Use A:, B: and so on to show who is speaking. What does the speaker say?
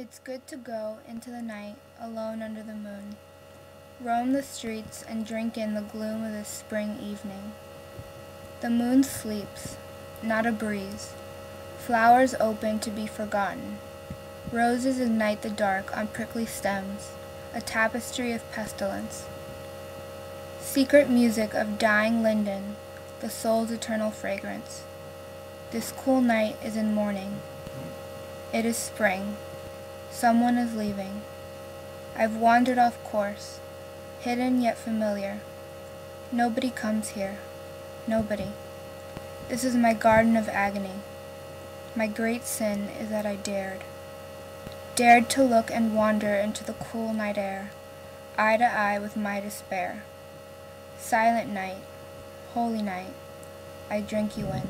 A: It's good to go into the night alone under the moon, roam the streets and drink in the gloom of this spring evening. The moon sleeps, not a breeze, flowers open to be forgotten, roses ignite the dark on prickly stems, a tapestry of pestilence. Secret music of dying linden, the soul's eternal fragrance. This cool night is in mourning. It is spring. Someone is leaving. I've wandered off course, hidden yet familiar. Nobody comes here. Nobody. This is my garden of agony. My great sin is that I dared. Dared to look and wander into the cool night air, eye to eye with my despair. Silent night, holy night, I drink you in.